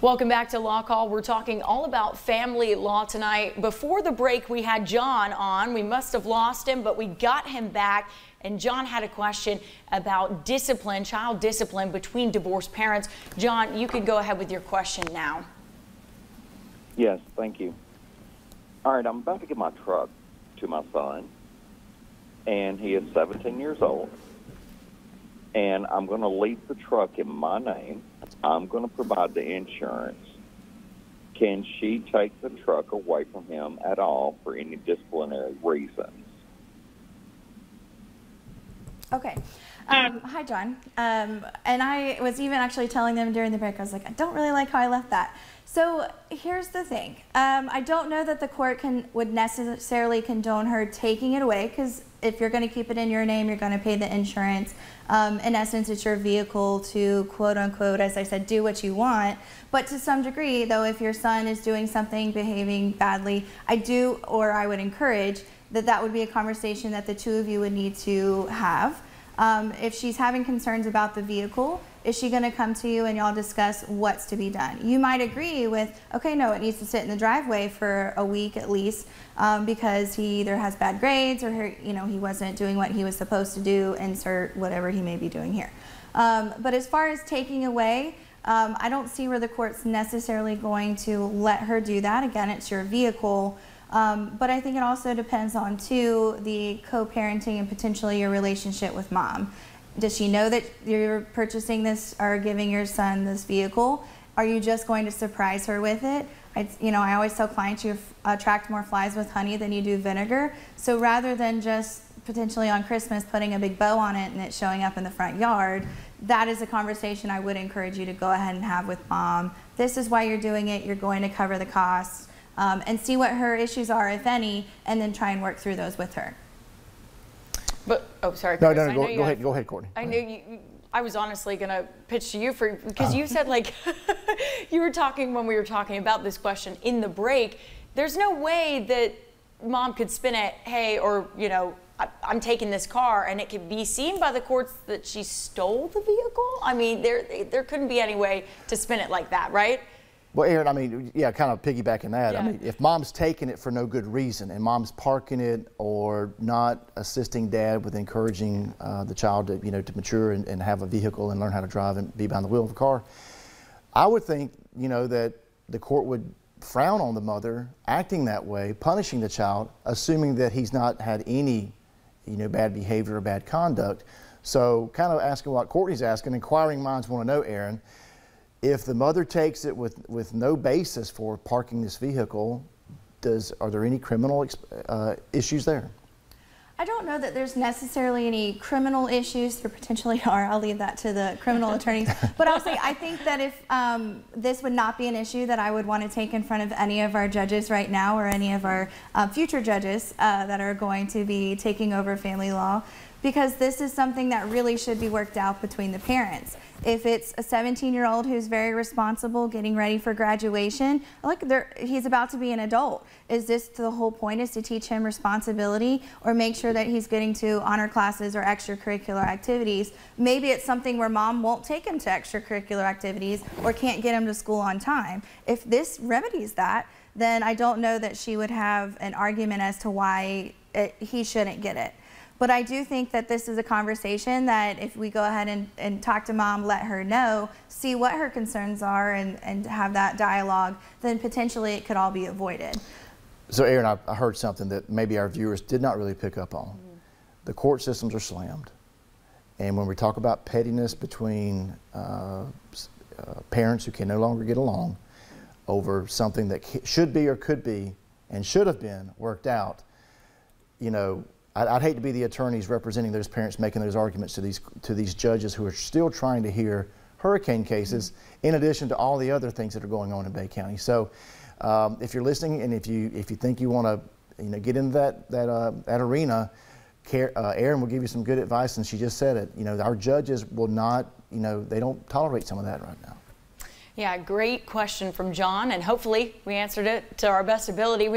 Welcome back to Law Call. We're talking all about family law tonight. Before the break, we had John on. We must have lost him, but we got him back. And John had a question about discipline, child discipline between divorced parents. John, you can go ahead with your question now. Yes, thank you. All right, I'm about to give my truck to my son, and he is 17 years old. And I'm going to leave the truck in my name I'm going to provide the insurance. Can she take the truck away from him at all for any disciplinary reasons? Okay. Um, hi, John. Um, and I was even actually telling them during the break, I was like, I don't really like how I left that. So here's the thing. Um, I don't know that the court can would necessarily condone her taking it away because if you're going to keep it in your name, you're going to pay the insurance. Um, in essence, it's your vehicle to quote unquote, as I said, do what you want. But to some degree, though, if your son is doing something, behaving badly, I do, or I would encourage that that would be a conversation that the two of you would need to have. Um, if she's having concerns about the vehicle, is she going to come to you and y'all discuss what's to be done? You might agree with, okay, no, it needs to sit in the driveway for a week at least um, because he either has bad grades or you know he wasn't doing what he was supposed to do. Insert whatever he may be doing here. Um, but as far as taking away, um, I don't see where the court's necessarily going to let her do that. Again, it's your vehicle. Um, but I think it also depends on, too, the co-parenting and potentially your relationship with mom. Does she know that you're purchasing this or giving your son this vehicle? Are you just going to surprise her with it? I, you know, I always tell clients you attract more flies with honey than you do vinegar. So rather than just potentially on Christmas putting a big bow on it and it showing up in the front yard, that is a conversation I would encourage you to go ahead and have with mom. This is why you're doing it. You're going to cover the costs um, and see what her issues are, if any, and then try and work through those with her. But oh, sorry. Chris, no, no, no go, go ahead, go ahead, Courtney. I knew you. I was honestly going to pitch to you for because uh-huh. you said like you were talking when we were talking about this question in the break. There's no way that mom could spin it, hey, or you know, I, am taking this car, and it could be seen by the courts that she stole the vehicle. I mean, there there couldn't be any way to spin it like that, right? Well, Aaron, I mean, yeah, kind of piggybacking that. Yeah. I mean, if mom's taking it for no good reason and mom's parking it or not assisting dad with encouraging uh, the child to, you know, to mature and, and, have a vehicle and learn how to drive and be behind the wheel of a car, I would think, you know, that the court would frown on the mother acting that way, punishing the child, assuming that he's not had any, you know, bad behavior or bad conduct. So, kind of asking what Courtney's asking, inquiring minds want to know, Aaron if the mother takes it with, with no basis for parking this vehicle, does, are there any criminal uh, issues there? I don't know that there's necessarily any criminal issues. There potentially are. I'll leave that to the criminal attorneys. But I'll say I think that if um, this would not be an issue that I would want to take in front of any of our judges right now or any of our uh, future judges uh, that are going to be taking over family law because this is something that really should be worked out between the parents. If it's a 17 year old who's very responsible, getting ready for graduation, like he's about to be an adult. Is this the whole point is to teach him responsibility or make sure that he's getting to honor classes or extracurricular activities? Maybe it's something where mom won't take him to extracurricular activities or can't get him to school on time. If this remedies that, then I don't know that she would have an argument as to why it, he shouldn't get it. But I do think that this is a conversation that if we go ahead and, and talk to mom, let her know, see what her concerns are, and, and have that dialogue, then potentially it could all be avoided. So, Aaron, I, I heard something that maybe our viewers did not really pick up on. Mm -hmm. The court systems are slammed. And when we talk about pettiness between uh, uh, parents who can no longer get along over something that should be or could be and should have been worked out, you know, I'd, I'd, hate to be the attorneys representing those parents making those arguments to these to these judges who are still trying to hear hurricane cases, in addition to all the other things that are going on in Bay County. So, um, if you're listening and if you if you think you want to, you know, get into that that uh, that arena, Care, uh, Aaron will give you some good advice, and she just said it. You know, our judges will not, you know, they don't tolerate some of that right now. Yeah, great question from John, and hopefully we answered it to our best ability. We